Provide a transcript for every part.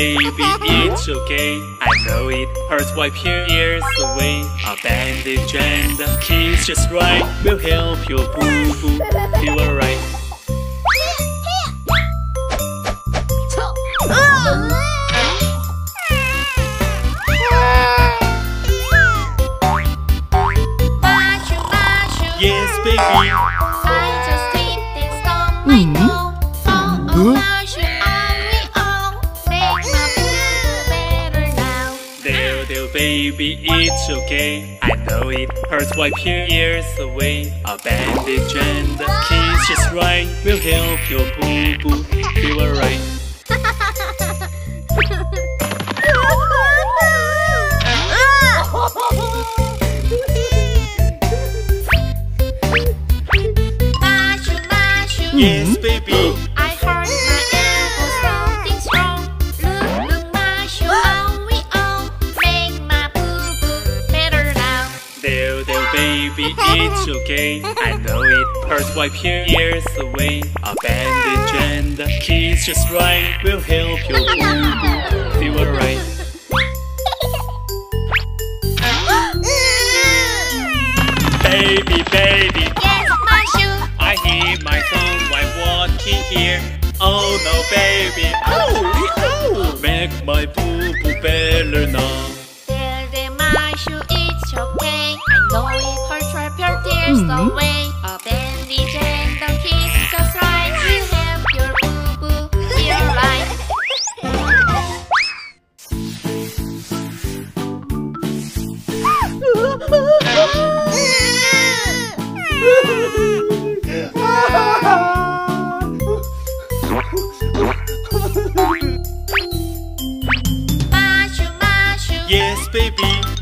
baby, it's okay. I know it hurts, wipe your ears away. A bandage and a kiss just right. Will help your boo-boo. Feel alright. Yes, baby. Baby, it's okay. I know it hurts. Wipe your ears away. A bandage and a kiss just right will help your boo boo feel alright. Yes, baby. Baby, it's okay. I know it hurts. Wipe your ears away. A bandage and a kiss just right will help your boo feel alright. Baby, baby, yes, Mashu. I hear my song while walking here. Oh no, baby, oh, oh, make my boo boo better now. Tears away. A bandage and a kiss just right will help your boo boo feel right. Mashu, Mashu. Yes, baby.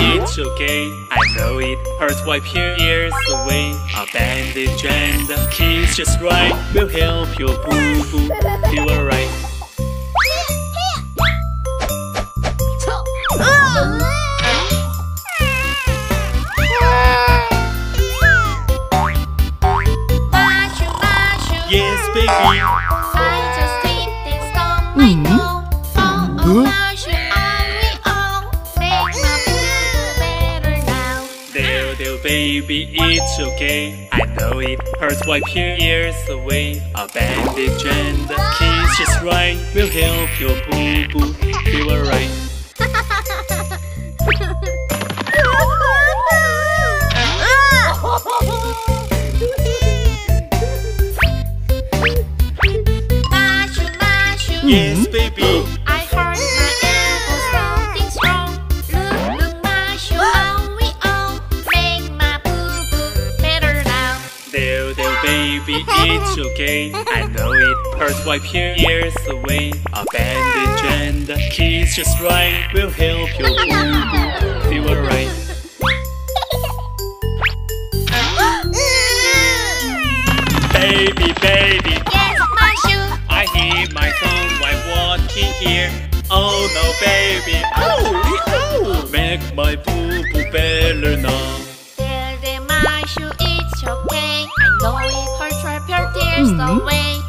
It's okay. I know it hurts. Wipe your ears away. A bandage and a kiss just right will help your boo boo feel alright. Yes, baby. Baby, it's okay. I know it hurts. Wipe your ears away. A bandage and a kiss just right will help your boo boo feel alright. Yes, baby. Baby, it's okay. I know it hurts. Wipe your ears away. A bandage and a kiss just right will help your boo feel alright. Baby, baby, Yes, Mashu. I hear my song while walking here. Oh no, baby, oh, cầu ve